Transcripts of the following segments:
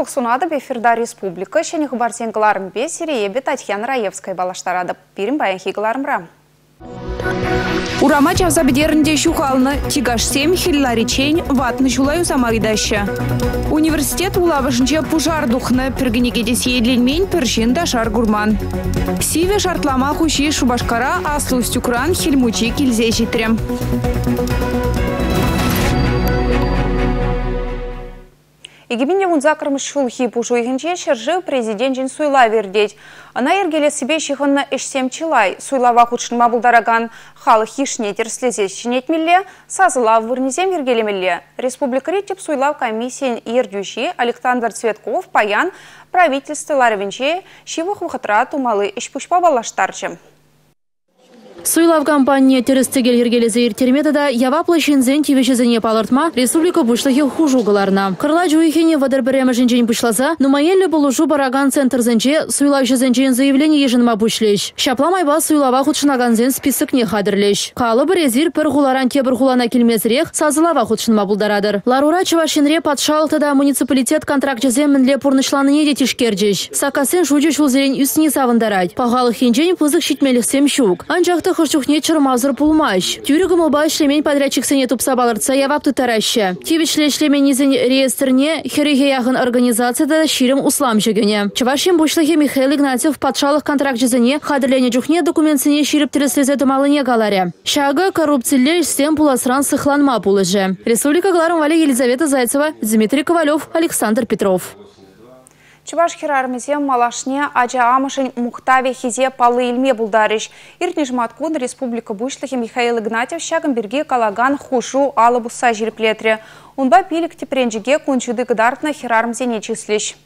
Шулық сунады Бефирда Республика, шені ғыбарсен ғыларым бе Сиреебе Татьяна Раевскай балаштарады. Бірін баян хиғыларымра. Урама чавза бедерінде тигаш сем хиллари чейн ватны шулаю самайдаща. Университет улавышынче пужар духны піргінегеде сейдленмен піршен дашар гурман. Сиве шартлама хуши шубашкара аслу стюкран хильмучи килзе житрем. Егеменне унзакырмыш шулхи пушуйхінче шыржы президент жин суйла вердеть. Ана ергеле себе шихынна ішсем чилай. Суйлава худшын мабылдараган халы хишне терслезе шинетмелле, сазыла вырнезем ергелемелле. Республика ретеп суйлав комиссиян ердюши Александр Цветков паян правительство ларвинче шивых вахытра тумалы ішпушпа балаштарчым. Суйлав компания терістігел ергелезе ертермеді да яваплы шинзен тивешезене палыртма республика бушлығы хужуғыларына. Қырла жуихене вадыр біремі жінжен бұшлаза, нумайелі бұлыжу бараган центр зенче суйлав жезенчен заявление ежінма бұшлеш. Шапламайба суйлава худшынаганзен список не хадырлеш. Қалы бір езір пір ғуларан тебір ғулана келмезірек сазылава худшынма бұлдарадыр. Ларура чывашинре патшалтыда муниципалитет контракт жезен мінле пұрнышланы еде тишкерджеш. Сакасен жуджу шулзерен үстіне савындарад. Пағалы хенжен пызық шитмеліксем шук. Анжақты Вақты хырчухне чырмазыр пулмаш. Тюрігім оба шлемень подрядчиксене тупса балырца явапты тараща. Тивичле шлеменизен реестрне хереге яғын организацияда ширим услам жегене. Чавашин бушлығы Михаил Игнатьев патшалық контракт жезіне хадырлене жухне документсене ширип тіреслезе дымалыне галаре. Шага коррупцияле стем пуласран сыхланма пулыжы. Республика Гларом Вали Елизавета Зайцева, Дмитрий Ковалев, Александр Петров. Чуваш хирармизе малашне ажа амышын мухтаве хизе палы илме булдарыш. Иртниж маткун республика бушлыхи Михаил Игнатьев шагын берге калаган хушу алыбуса жирплетре. Унба пилік тепренжіге кунчуды гыдартна хирармизе не числиш.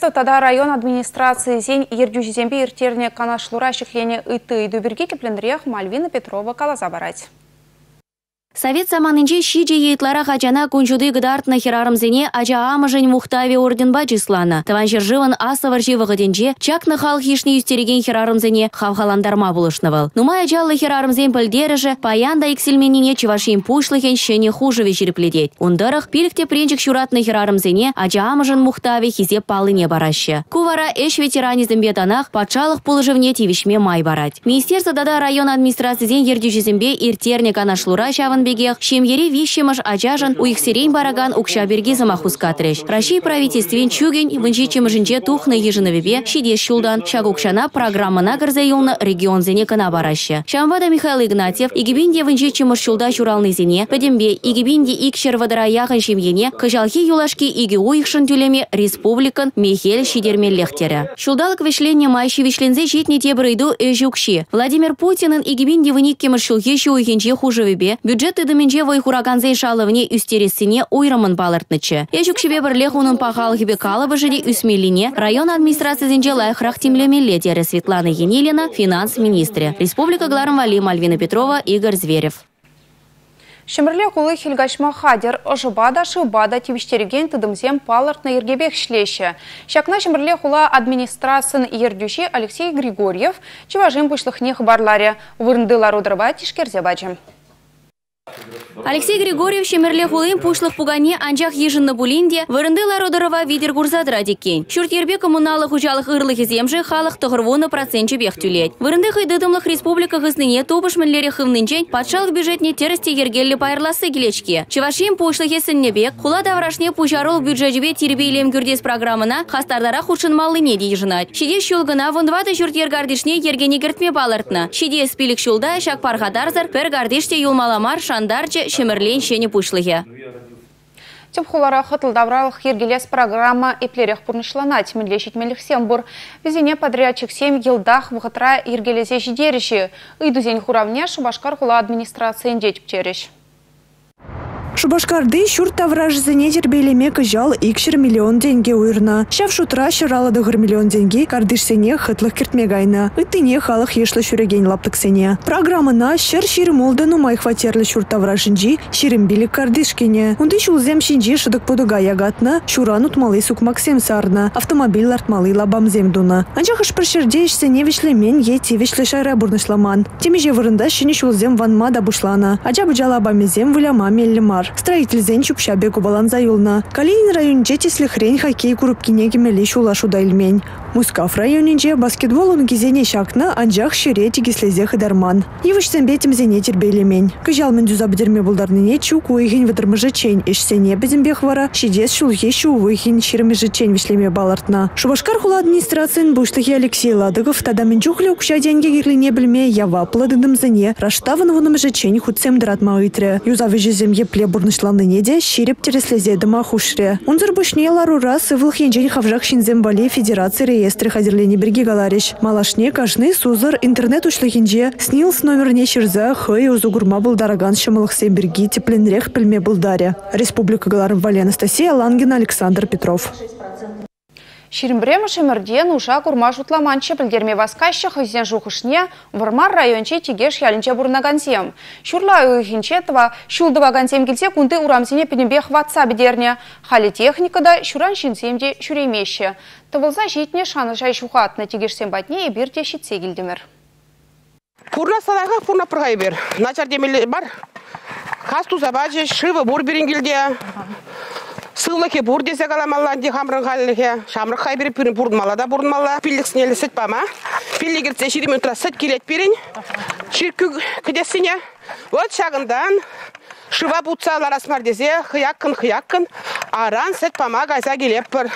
Тада район администрации зень ердю жезембе иртерне канашлура шихлене ыты иду берге кепленрех Мальвина Петрова калаза барать. Совет саманынче шиже ейтлара хачана кунчуды гыдартна херарымзене ача амыжын мухтави орденба числана. Таван жыржыван асавар живығыденче чакны хал хишни юстереген херарымзене хавхаландарма булышнывал. Нумай ачаллы херарымзен пілдеріжі паянда иксельменіне чывашин пушлыхен шене хужыве жирпледет. Ундарах пилікте пренчик шуратны херарымзене ача амыжын мухтави хизе палыне барашы. Кувара эш ветеранизм бетанах патшалық пулыжывне тивишме май барать. Министерство дада район администрациясен ердюжизембе иртерне канашлура шавын бегех, шемьере вещемаш ачажан уихсерень бараган укшаберги замахускатреш. Раши правительствен чуген вынчи чемжинче тухны ежиновебе шидеш шулдан шагукшана программына кірзе юлны регион зене кына. Шамвада Михаил Игнатьев игибинде вынчи чемыш шулда чуралны зене, пәдембе игибинде икшер вадыра яғын шемьене, кыжалхи юлашки иги уйхшын тюлеме республикан Михель шидермеллехтері. Шулдалық вешленне майши вешлензе жетне тебірейду эжукши. Владимир Путинын игибинде выник кемыш шулхе шуйхенче хужевебе бюджет бюджет ыдыминче вой хураганзей шалывне үстересіне уйрымын балыртнычы. Ежукшебе бірле хунын пахал хибе калыбы жири үсмелине район администрациясенче лайхрах тимлемелле тере Светлана Енилина, финанс министре. Республика Гларым Вали, Мальвина Петрова, Игорь Зверев. Шымырле кулы хилгашма хадер, ожыбада шыбада тивиштереген тыдымзем палыртна ергебек шлеше. Шакна шымырле хула администрациян ердюши Алексей Григорьев, чыважым пушлыхне хабарларе, вырындылар удырба тишкерзе бачым. Алексей Григорьев шемерле хулын пушлых пугане анжақ ежінні булинде вырынды лародырова видер гурзадыра декен. Шүрт ербе коммуналы хужалық ырлых земжі халық тұғырвоны процентче бех түлет. Вырынды хыйдыдымлық республика ғызныне тобыш мінлері хывнынчен патшалық бюджетне терісте ергелі пайырласы келечке. Чывашин пушлых есінне бек, хула даврашне пужарыл бюджетжібе тербейлем күрдес программына хастардара худшын малыне дейжінат. Шиде шулгына вұндвады шүрт ергардишне ергені гіртме балыртны. Шиде спилік шулда шак пархадарзар пер гардиште юлмаламар шандарчы шемерлен шене пушлығы. Тем хулара хытылдавралық ергелес программа эплерех пурнышланать милешить мелихсем бур. Везене подрядчик 7 елдах вғытра ергелезе жидеріші. Үйдузен хуравне шубашкар хула администрациян детіп тереш. Шубашкарды шур тавражызыне тербелеме кыжал икшір миллион деньги уйрна. Шав шутра шыралы дығыр миллион деньги кардышсене хытлық кертмегайна. Үттіне халық ешлі шүреген лаптықсене. Программына шыр шир молды нумай хватерлі шур тавражынжи ширим билік кардышкене. Унды шулзем шинжи шыдық подыга ягатна, шуран утмалы сук максим сарна, автомобиль артмалы лабамзем дуна. Анчах аш піршерде ішсене вишлемен ети вишле шайра бурнышламан. Темеже вырында шыны шулзем ванма да бушлана. Ача бджала бамезем выляма меллимар. Александр. Строительзен чупшабе кубалан заюлна. Калинин районче теслі хрень хоккей курупкине кемеле шулашуда илмень. Мускаф районинче баскетбол унгизене шакна анжақ шире тегислезе хыдарман. Ивышсенбе темзене тербейлемень. Кыжал мен дюза бідерме булдарныне чук уйхин вадырмыжы чень ишсене бізімбе хвара шидес шулхе шу уйхин ширмыжы чень вишлеме балартна. Шубашкар хула администрациян бушлыхи Алексей Ладыгов тада чухле укша деньги гирлине білме ява пладыдымзыне раштавын вынымыжы чень хутсем дыратма ыйтре. Юза вижезем епле бурнышланныне де ширип тереслезе дыма хушре. Унзыр бушне ларура сывыл хенжен хавжак шинзем бале федерации реестр хадерлене бірге галариш. Малашне кажны сузыр интернет ушлыхинже снилс номерне шырза хый узугурма булдараган шымылықсен бірге тепленрех пілме булдаре. Республика галарын Вали Анастасия Лангина Александр Петров. Ширімбремі шымірден ұша курма жутламанчы білдерме васкайшы хызен жухышне вармар районче тегеш ялінче бұрнагансем. Шурла үйхінче тва шулдыва гансем келсе күнді урамсене пенембе хватса бідерне. Халі техникада шуран шинсемде шүремеші. Тывылза жетіне шаны жай шухатны тегешсем батне ебірде шитсе келдімір. Пурна салайға пурна пырғай бер. Начар демелер бар. Касту забажы, шывы бур берінгілде. Сыллыке бур десе каламаллан де хамрын халлыке. Шамрық хай беріп берін бурдмала да бурдмала. Пиллік снелі сүт бама. Пиллік ерце шири минутра сүт келет берін. Ширкі кідесіне. Вот шағындан шыва бутсалар асмар десе хыяккын хыяккын. Аран сүт бама гайса келеп бір.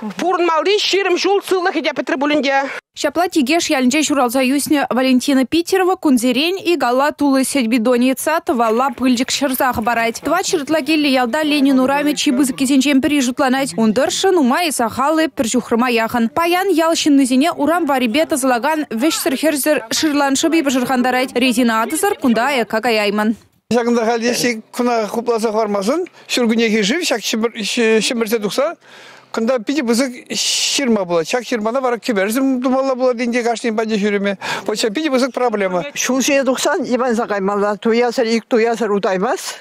Бурдмалды ширим жул сыллыке де петрі бүлінде. Шапла тигеш ялінче шуралза юсне Валентина Питерова, Кунзерень и Гала Тулы Седбидоница Тавала пыльчик шырзах барать. Два чертла келли ялда Ленин ураме чибы закисенчем пережутланать. Ундыршын ума и сахалы перчухрыма яхан. Паян ялшин нызине урам варибета залаган вешсір херзір шырланшы бейбі жырхандарать. Резина атызыр кунда эка каяйман. Шагында хал если куна хупласа бармасын, шүргүнеге жив, шак шимірсе тұқса, Кында пиди бызык ширма была. Чак ширмана барак киберзим думала была динде гашнин баде шүреме. Поча пиди бызык проблема. Шулшия тухсан ибан сакаймалла туясар ик туясар утаймас.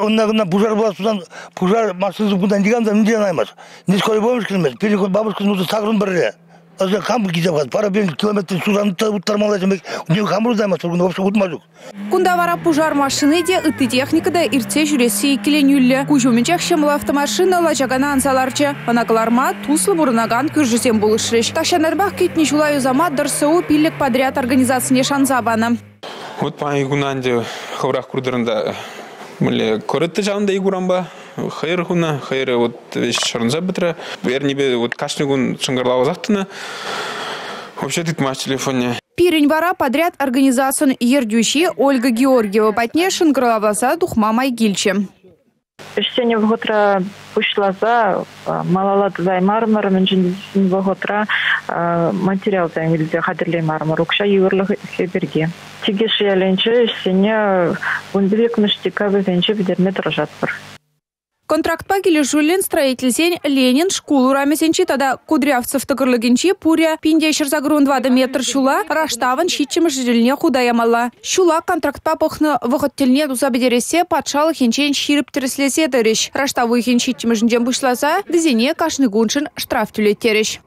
Онна гына пужар была судан пужар максызы будан диганда не наймас. Не скоро помощь килмес. Переход бабушка ну сагрын бирре. Аза камбы кизеп кат. Пара бен километр судан тармалай демек. Не камбы даймас. Тургун вообще утмажук. Кунда вара пужар машины де ыты техникада ирте жүресі келенюлле. Кужуменчах шемла автомашина лачагана ансаларчы. Анакларма туслы бурнаган күржесен булышрыш. Ташанарбах кетни жулаю зама дырсыу пиллик подряд организацияне шанзабана. Вот по игунанде хаврах курдырында міле көрітті жанында игуранба хайыр хуна хайыр вот вещь шарнза бітірі вернебе вот кашны гун шыңгарлау зақтына вообще тут маш телефоне Пирень вара подряд организациян ердющи Ольга Георгиева патне шынгырлаваса духма майгильче. Ирсене вготра пушлаза малалат зай мармар менжин вготра материал зай милзе хадерлей мармар укша юрлыгы берге. Тигеш яленче ирсене вундвек мыштика везенче бидерме дрожатпыр. Контрактпа келешулен строительсен Ленин шкулу рамесенчи тада Кудрявцев пуря пинде 2 метр шула раштавын щитчем жилне худаямала. Шула контрактпа похны вахыттелне дуза бедересе патшалы хенчен ширип тіреслесе дырыш. Раштавы хен щитчем жінден бұшласа, кашны гуншын штраф түлеттеріш.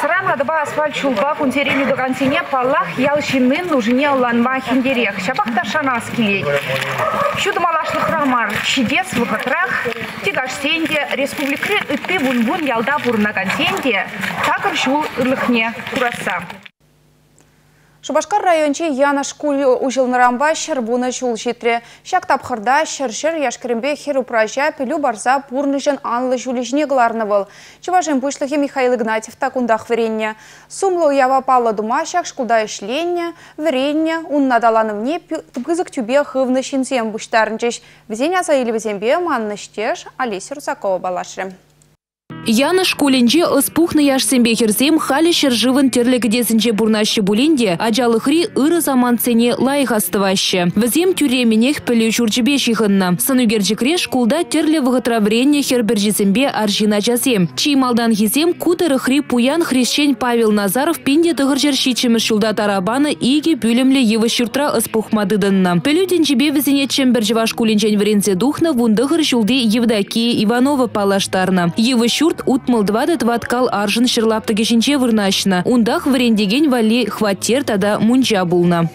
Сыран адыба асфальт чулба кунтерени до концене паллах ялшинын нужне уланма хиндерех. Шабахта шанас келей. Шуды малашлық рамар. Шидец выхатрах. Тигаш сенде республикры үтті бун-бун ялда бурна консенде. Такыр шул ырлыхне кураса. Шубашкар районче яна шкулі ұжылнырамба шырбуны шул жетре. Шак тапқырда шыр-шыр яшкірімбе хер упража пілу барза пурныжын анлы жүліжіне ғыларны был. Чыважын пұшлығы Михаил Игнатьев такундақ веренне. Сумлы уява пала дума шак шкулда ішленне, веренне, ун надаланывне тыгызык тюбе хывны шинзем бұштарынчыш. Візен аза или візембе манны штеш Алеся Русакова балашры. Яна школинче ыспухны яшсембе херзем халі шыржывын терлегідесінче бурнашы булинде ажалыхри ыры заман цене лайық астывашы. Візем тюременех пілі жүржібе шихынна. Сынугерджікре шкулда терле вғытравренне хербіржесембе аржина жазем. Чималдан хизем кутыры хри пуян хрещен Павел Назаров пинде тұғыр жершичімі шулда тарабаны иге бөлімлі евы шүртра ыспухмадыдынна. Пілюден жібе візіне чембіржіва шкулинчен врензе духна вундығыр шулды Евдокия Иванова палаштарна. Евы шүрт утмылдвады тваткал аржын шырлапты кешінче вырнашына. Ундах врендеген вали хваттер тада мунча булна.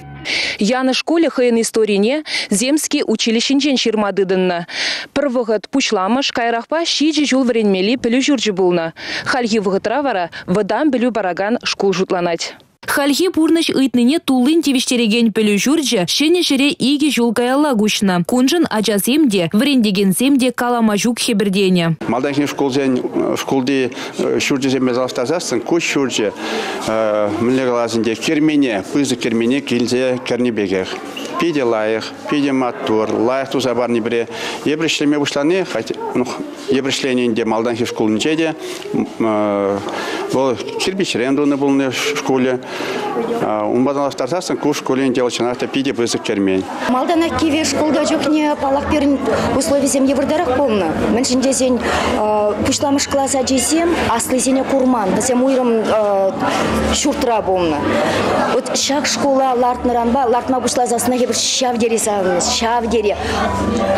Яны школе хыйын историне земский училищенчен ширмадыдынна. Пырвығыт пушламыш кайрақпа шижі жул вренмели пілі жүржі булна. Хальги вғытра вара вадан бараган школ жутланать. Хальхи пурныш ыйтныне тулын тивиштереген пілі жүржі, шене жире иге жулкаялла гушна. Кунжын ачасемде, врендегенсемде калама жук хебірдене. Малданхин школден школде шурже земе залстазасын куш шурже мілі қаласынде кермене, пызы кермене келзе кернебегер. Пиде лайық, пиде матур, лайық туза бар не біре. Ебрешлеме бұшланы, ебрешленінде малданхин школынче де, бұл кирпич рендуны бұлны школе. Умбадан тартасын куш школен делачанарта пиде пызы кермен. Малдана киве школда жокне палақ берін условия земле вырдарак полны. Мен шинде сен пушламыш класса жесем, аслы сене курман. Бізем уйрым шуртра болны. Вот шак школа лартныранба, лартма бушлазасына бір шав дере сағыныз, шав дере.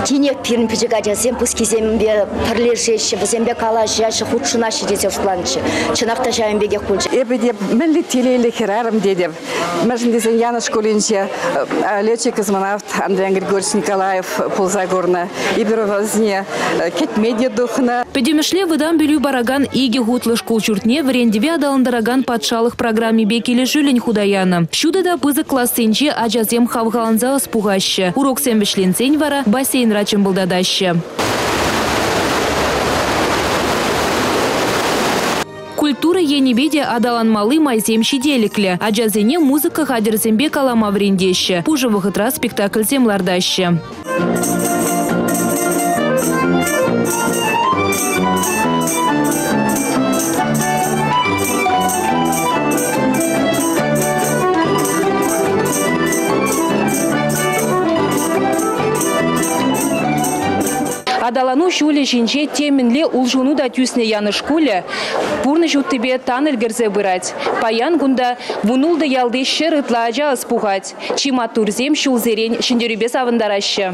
Тенек пирін пижіға жасем, пускезем бе пірлешеші, бізем бе кала жашы, худшынашы десе ұшпланшы. Чынақта жайын беге құлшы. Эбі деп, мінлі телейлі керарым дедім. Мәжін десен Яна школинче, летчик космонавт Андрей Григорьевич Николаев Пулзагорна, Иберовазне, кетмедия духна. Педемешле выдам белю бараган иге гутлы школ чуртне врендеве адаландараган патшалық программе бекелі жүлін худаяна. Шуды да пызы классенче ажазем хавгаланза спугаще. Урок сен вара бассейн рачым булдадаще. Культура енебеде адаланмалы майзем шиделіклі. Аджазене музыка хадерзембе калама врендеші. Пужы вғытра спектакль землардаще. Адалану шуле жинче теменле улжуну да тюсне яны шкуле, пурны тебе таныл герзе бырать. Паян гунда вунулда ялды шерытла ажа аспухать. Чима турзем шулзерен шиндерюбе савындараще.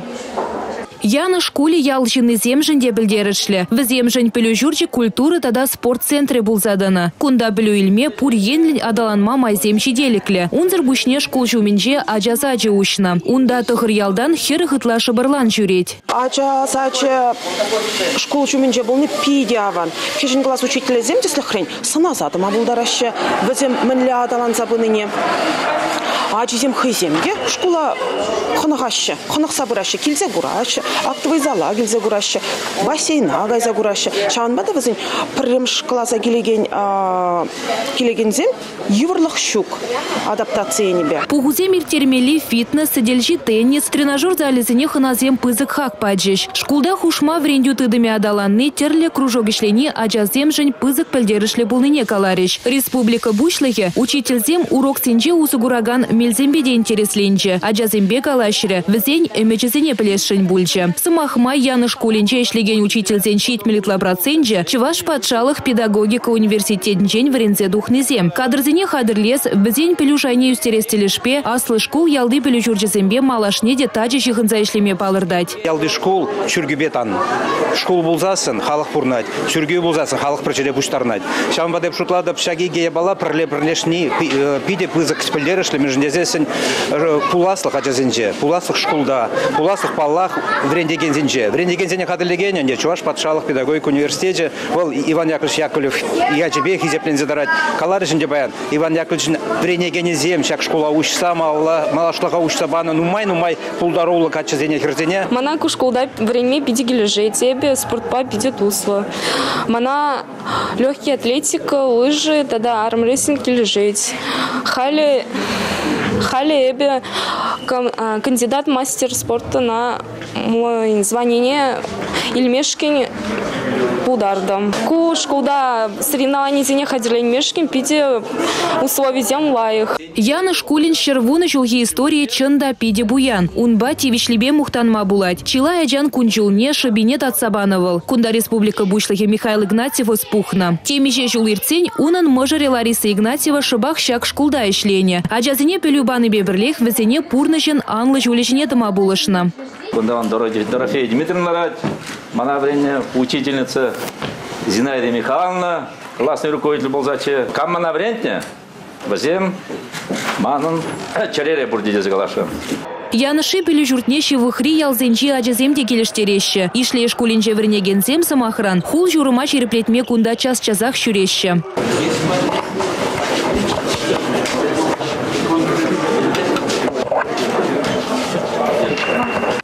Яны шкуле ялжыны земжінде білдерішлі. В земжін пілі жүржі культуры тада спорт центрі бұлзаданы. Кунда білу илме пур енлін адаланма майзем шиделіклі. Унзыр бүшне школ жуменже ажаза ажы ушна. Унда тұғыр ялдан хер ғытла шыбырлан жүрет. Ажаза ажы школ жуменже болны пиде аван. Кешін класс учителя земде слыхрен саназады ма бұлдарашы. Бізем мінлі адалан забыныне. Ачизем хыземге школа хынығашы, хынық сабырашы, келзе бұрашы, актовый зала келзе бұрашы, бассейна гайза бұрашы. Шағынбада бізін пірімш класса келеген, келегензем еврлық шук адаптация небе. Пугузем иртермели фитнес, сиделжи теннис, тренажер залезіне хыназем пызык хак паджеш. Шкулда хушма врендю тыдыме адаланны терле кружок ишлени ажазем жын пызык пілдерішлі болныне калариш. Республика бушлығы учительзем урок сенже усугураган мелзембеде интересленче. Ажазембе калашыры візен эмечесене пілесшін бульче. Сымахма яны школинче ишлеген учительзен шитмелитла процентже Чываш патшалық педагогика университетінчен варензе духнезем. Кадрзене хадырлес візен пілюшайне юстерестелешпе аслы школ ялды пілю жүржезембе малашне де тачы шихынза ишлеме палырдать. Ялды школ чүргібетан. Школ болзасын, халық пурнать. Чүргі болзасын, халық прочере буштарнать. Шамба деп шутладып шаги гея бала пірле пірлешни пиде пызык спілдерішлі межінде дезесін пуласлық пуласлық шкулда, пуласлық паллах врендеген зинже. Врендеген зене қадырлеген, енде Чуваш патшалық педагогика университете, ол Иван Яковлевич Яковлев, я тебе хизеплен задарать. Калар жинде баян, Иван Яковлевич врендеген зем, шак школа учса, малашлыға учса бана, нумай, нумай, пулдароулы качы зене херзене. Мана кушколда время пиди лежит, тебе спортпа пиди тусло. Мана легкий атлетика, лыжи, тогда армресинг лежит. Хали Хали Эбе, кандидат мастер спорта на мой звание пулдардым ку шкулда соревнованийзене хадерленмешкин пиде условизем лайых яны шкулин щервуны жылги история чында пиде буян. Он бати унба тивичлебе мухтанма булать чилая жан кунжулне шабинет атсабановал кунда республика бушлыхе михаил игнатьев испухна. Темиже жул ирцень унын мыжыре лариса игнатьева шыбах щак шкулда ишлене ажазине пелюбаны беберлех везене пурнышын анлы жулешине тыма булышна Кундаван Дорофея Дмитриевна Мана время учительница Зинаида Михайловна, классный руководитель был зачем. Кам мана время? Возем Манын чарере бурдидез галашы. Янышы пілі жүртнеші вұхри ялзенчи ажыземде келіштереші. Ишле школінже вірнегензем самахран, хул журыма череплетме кунда час часах шүреші.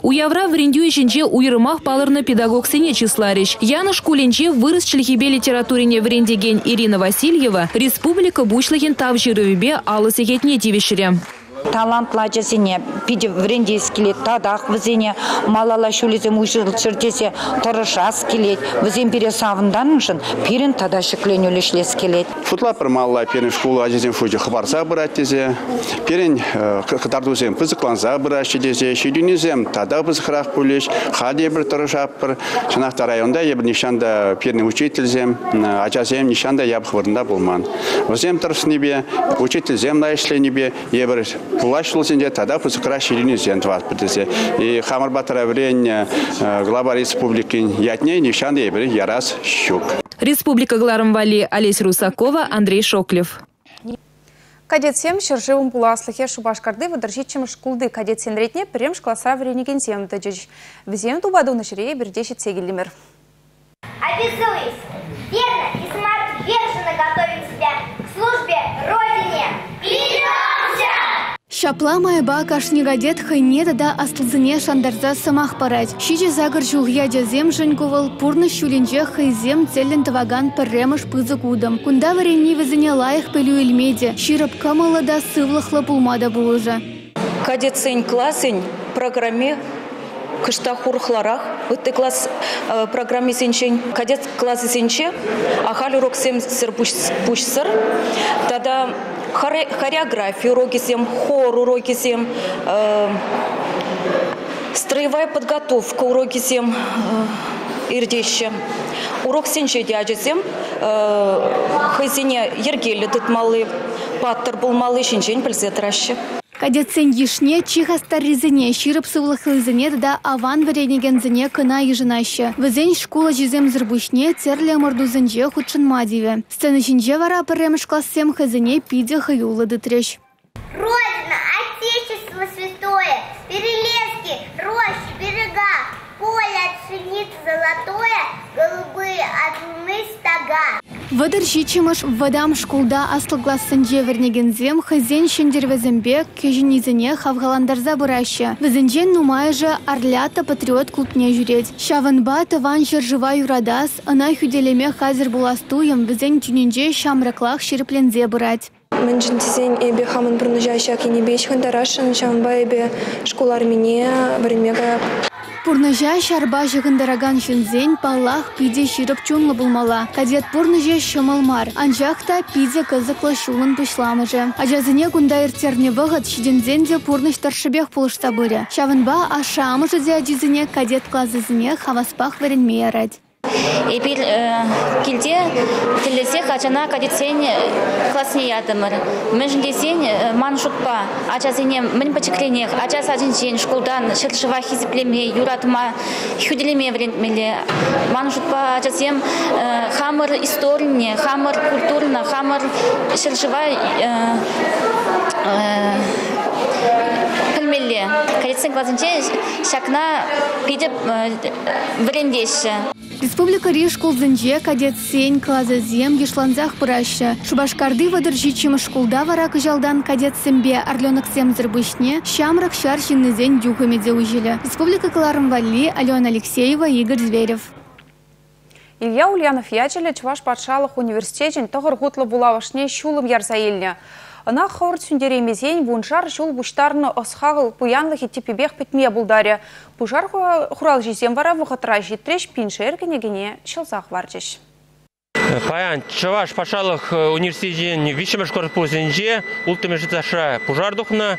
Уявра врендю ішінче уйрымах палырны педагог сене числариш. Яны школенче вырыс члихибе литературине врендеген Ирина Васильева республика бушлыхин тав жирывебе алысы тивишіре талант лажасыне пиде вренде скелет тадах візене малала шулезем ушыл чертесе тұрышас келет візен пере савынданышын пирен тада шықлен өлешлес келет футла бір малла перен школа ажезем фуджи хабарса бұрат дезе перен қытардузем пызықланса бұрашы дезе шедюнезем тада пызықырақ пөлеш хаде бір тұрышап бір шынақта районда ебір нишанда перен учительзем ажазем нишанда ябық вырында болман візем тұрысынебе учительзем лайшленебе ебір Пулашлы сенде тада пусыкра ширини зентват бітізе. И хамар батара врен глава республики ятне нишан ебір ярас щук. Республика Гларамвали Олесь Русакова, Андрей Шоклев. Кадет 7 шыржывым пуласлыхе шубашкарды выдержичем шкулды кадет сенретне прем шкласа врениген зем дәджіч. Візем тубаду на шире бердешет сегелімер. Шапла майба кашнигадет хайнеда да астылзыне шандарза самах парать. Шиче загыр жугья жазем жынговал пурны шуленже хайзем целен таваган пірремыш пызык удым. Кунда варенни візіне лайық пелю елмеде. Ширып камала да сывлықлы пулмада булыжа. Кадет сень классень программе кышта хурхларах өтті класс э, программе сенчен кадет классы сенче ахал урок сем сыр пушсыр тада хоре, хореографию рокисем, хору рокисем, э, строевая подготовка урокисем э, ирдище. Урок сенче дяжесем, э, тут малый паттер был малый, шинчен пілсе тырашы. Кадетсен ешне чихастар ризіне ширып сывлықлызіне да аван варенегензіне кына ежынашы. Візен школа жезем зырбушне терле мордузынже худшын мадиве. Сцены жинже вара піремш классем хызіне пиде хаюлы дытреш. Родина, Отечество святое, перелески, рощи, берега, поле от золотое, голубые от луны стога. Вадыр жичимыш вадам шкулда аслы классынже вернегензем хазен шендервезембе кежінізіне хавгаландарза бұраща. Візінжен нумайжы арлята патриот клубне жүрет. Шаванба таван жыржыва юрадас, ана хүделеме хазір буластуем візен тюненже шамраклах шерплензе бұрать. Мен жинтизен эбе хамын бұрныжайша кенебеш хандарашын шамба эбе школар мине времега Пурныжа шарба жығындараган шынзен паллах пиде ширып чунлы булмала. Кадет пурныжа шымылмар. Анжақта пиде кызыклы шулын пышламыжы. Ажазыне кунда иртерне вғыт шидензен де пурныш таршыбех пулышта бұры. Шавынба ашамыжы де адизыне кадет клазызыне хаваспах веренмей арать. Эпир килде тилесе качана кадетсен классне ядымыр. Мен жіндесен ман шутпа. Ачасене мен пачекленех. Ачас один сен школдан шылшыва хизиплеме, юратма, хюделеме врентмеле. Ман шутпа ачасем хамыр историне, хамыр культурна, хамыр шылшыва пілмелле. Кадетсен классынче шакна пидеп врендеші. Республика Ришкул зінже кадет сен клазазем ешланзах пыраща. Шубашкарды вадыр жичим шкулда вара кыжалдан кадет сімбе арленок сем зірбышне шамрак шар шиннезен дюхамеде. Республика Кларымвали, Алена Алексеева, Игорь Зверев. Илья Ульянов ячелі Чуваш патшалық университетін тұғыр булавашне шулым ярса Ына хор сүндеремезен вуншар жол буштарны осхағыл пуянлығы типебех петме бұлдаре. Пужар хурал жезем вара вұғытыра житреш пиншер кенегене шылзақ варчеш. Паян, Чаваш пашалық университетін вишемеш корпусенже ултыме житаша пужар духна,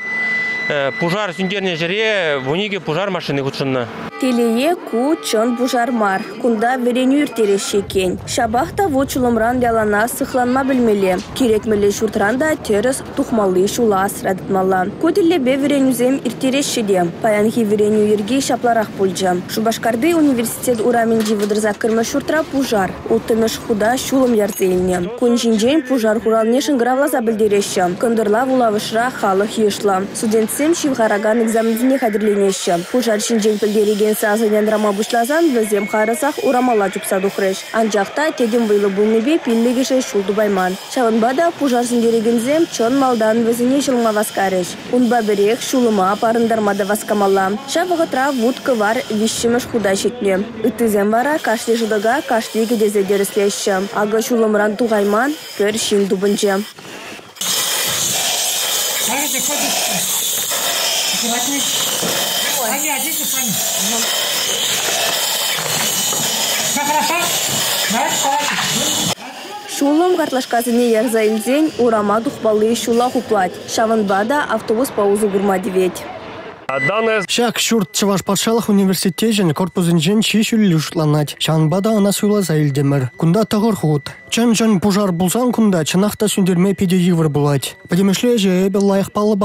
пужар сүндерне жере вуниге пужар машины худшынна. Телее ку чон бужармар, кунда вереню иртерешекен. Шабахта во чулымран ялана сыхланма білмеле. Керекмеле шуртранда терес тухмалы шула асрадытмала. Көтілі бе веренюзем иртерешеде. Паянхи вереню ерге шапларах пульджа. Шубашкарды университет урамин живыдырза кырмы шуртра пужар. Ултымыш худа шулым ярзейне. Кунжинжен пужар хуралне шынгравлаза білдереші. Кындырла вулавышра халық ешла. Студентсем шивхараган экзамензіне қадірленеші. Пужар шинжен пілдереген сазынен рама бұшлазан візем харысақ урамала чупса духреш. Анжақта тедім вайлы бұлнебе пиллегеше шулду байман. Шавынбада пужар зем чон малдан візіне жылма васкареш. Унба берек шулыма апарындармада васкамала. Шавығытра вудкы вар вишшіміш худа шетне. Үттізем вара кашли жыдыга кашли гедезе деріслеші. Ага шулымран туғайман пөр шин дубынчы. Шулым картлашказыне ярза илзен урама духбалы шула хуплать. Шавынбада автобус паузу гурма деветь. Шак шурт чываш патшалық университет және корпусынжен чишүл люштланать. Шанбада ана суйла заилдемір. Кунда тағыр худ. Чан-чан пужар булсан кунда чынақта сүндерме педе евр булать. Подемешле же эбе лайық палы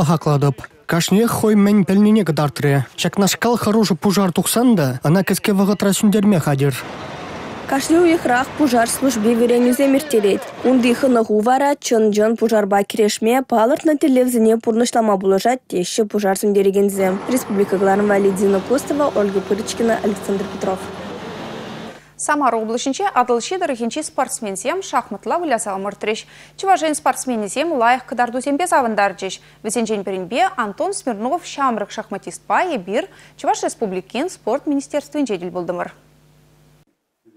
Кашнех хой мен пельнине гадартре. Шакнашкал хороший пужар тухсанда, ана кеске вагатра сүндерме хадир. Кашлю ихрах пужар службе веренюзе мертелет. Унды хынығу вара чын жын пужарба кирешме палырт на телевзіне пурнышлама булажат теші пужар сүндерегензе. Республика Гларн Валидина Костова, Ольга Пырычкина, Александр Петров. Самара облачынче адылши дырыхинчи спортсменсем шахматла вылясал мыртреш. Чыважен спортсменесем лайық кыдардузембе завындарчеш. Весенчен перенбе Антон Смирнов шамрык шахматист па ебир Чуваш Республикин спорт министерствен жедел болдымыр.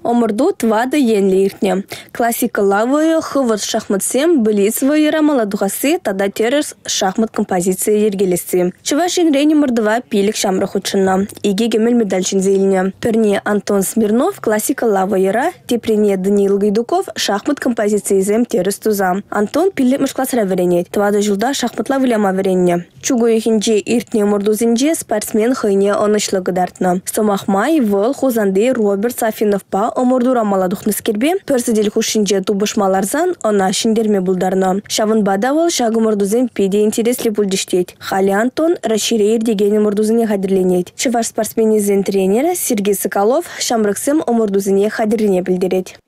Омырду твады енлі иртне. Классика лавы хывыт шахматсем біліс вайыра маладуғасы тада терес шахмат композиция ергелесі. Чывашин рейні мырдыва пилік шамры худшынна. Иге гемел медальчин зейліне. Перне Антон Смирнов классика лавайыра, тепрене Даниил Гайдуков шахмат композиция зем терес туза. Антон пилік мышкласыра веренет. Твады жылда шахматла вылема веренне. Чугу ехінже иртне мұрдузінже спортсмен хыйне онышлы гыдартна. Сомахмай выл хузанды Роберт Сафинов па омурдура маладухны скербе персидел хушинже тубышмаларзан она шиндерме булдарна. Шавын бадавал шагы мурдузен пиде интересли булдиштет. Хали Антон расширейр дегені мурдузыне хадирленет. Чеваш спортсменизен тренера Сергей Соколов шамрыксым омурдузыне хадирлене билдерет.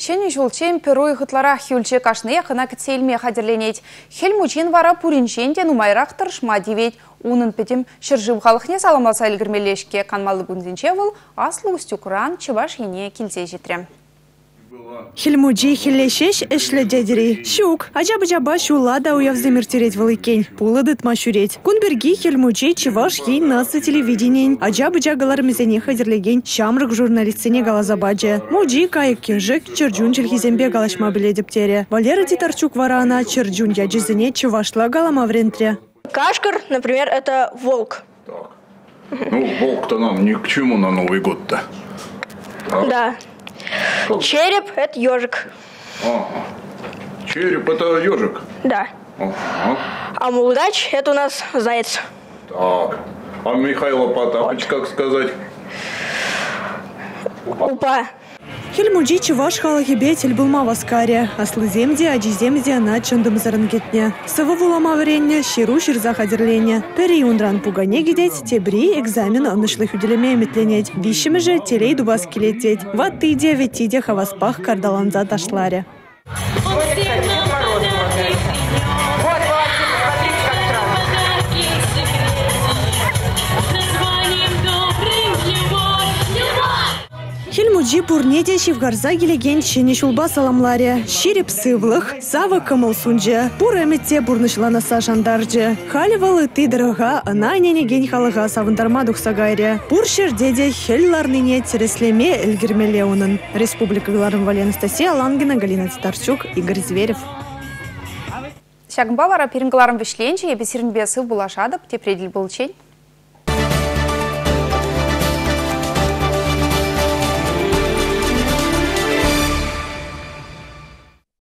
Шені жолчен перу ғытлара хюлче кашны яқына кітселме қадерленет. Хелмучин вара пуринчен нумайрақ тұршма девет. Унын петім шыржып қалықне саламалса әлгірмелешке қанмалы күнзінче бұл аслы үстюкуран чываш ене. Хильмуджи хиллешеш эшле дядери. Щук, аджаба джаба шула да уявземир тереть волыкен. Пулы дытма шуреть. Кунберги хильмуджи чеваш ей насы телевидение. Аджаба джагалар мизене хадерлеген. Шамрык журналистине галазабаджа. Муджи кайык кежик черджун челхизембе галашма биледептере. Валера Титарчук варана черджун яджизене чевашла галама врентре. Кашкар, например, это волк. Так. Ну, волк-то нам ни к чему на Новый год-то. Да. Череп – это ежик. Ага. Череп – это ежик? Да. Ага. А мулдач – это у нас заяц. Так. А Михаила Потапыч, как сказать? Упа. Хельмуджи чуваш халахибе тельбылма васкаре, аслыземде, аджиземде на чындым зарангетне. Сывы вулама варенне, ширу ширза хадерленне. Пери ундран пугане гидеть, тебри экзамен анышлых уделеме метленеть. Вишімі же телей дубас келететь. Ват ты девять тиде хаваспах кардаланза ташларе. Хельмуджи пурнеде шивгарза келеген шене шулба саламларе. Шереп сывлых, савы кымыл сунже. Пур әмітте бурнышланаса жандаржы. Халивалы тыдырыға ына ненеген халыға савындарма дұқсагайре. Пур шердеде хелларныне тереслеме үлгірмеле оның. Республика Гларын Анастасия Лангина, Галина Титарчук, Игорь Зверев. Шагымба вара перінгаларым вишленче, ебесірін бесі булашадып, тепреділ.